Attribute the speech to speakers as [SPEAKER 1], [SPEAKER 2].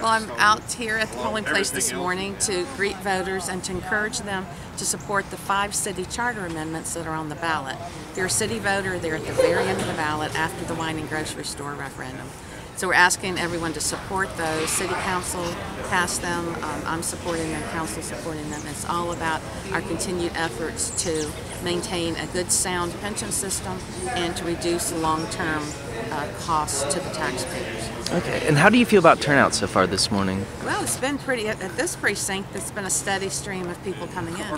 [SPEAKER 1] Well, I'm out here at the polling place this morning to greet voters and to encourage them to support the five city charter amendments that are on the ballot. If you're a city voter, they're at the very end of the ballot after the wine and grocery store referendum. So we're asking everyone to support those. City Council passed them. Um, I'm supporting them. Council supporting them. It's all about our continued efforts to maintain a good, sound pension system and to reduce the long-term uh, costs to the taxpayers.
[SPEAKER 2] Okay, and how do you feel about turnout so far this morning?
[SPEAKER 1] Well, it's been pretty, at at this precinct, it's been a steady stream of people coming in.